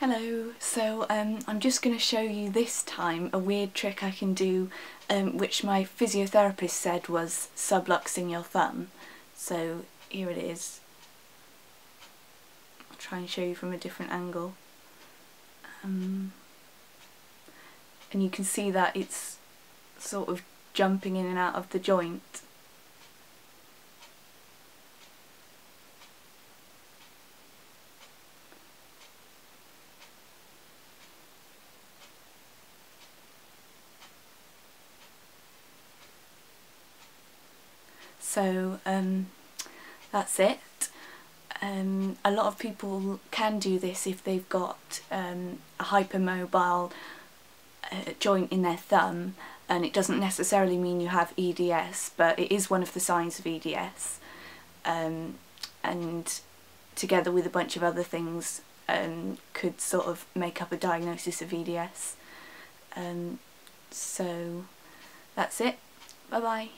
Hello, so um, I'm just going to show you this time a weird trick I can do um, which my physiotherapist said was subluxing your thumb. So here it is. I'll try and show you from a different angle. Um, and you can see that it's sort of jumping in and out of the joint. So um, that's it. Um, a lot of people can do this if they've got um, a hypermobile uh, joint in their thumb and it doesn't necessarily mean you have EDS but it is one of the signs of EDS um, and together with a bunch of other things um, could sort of make up a diagnosis of EDS. Um, so that's it. Bye bye.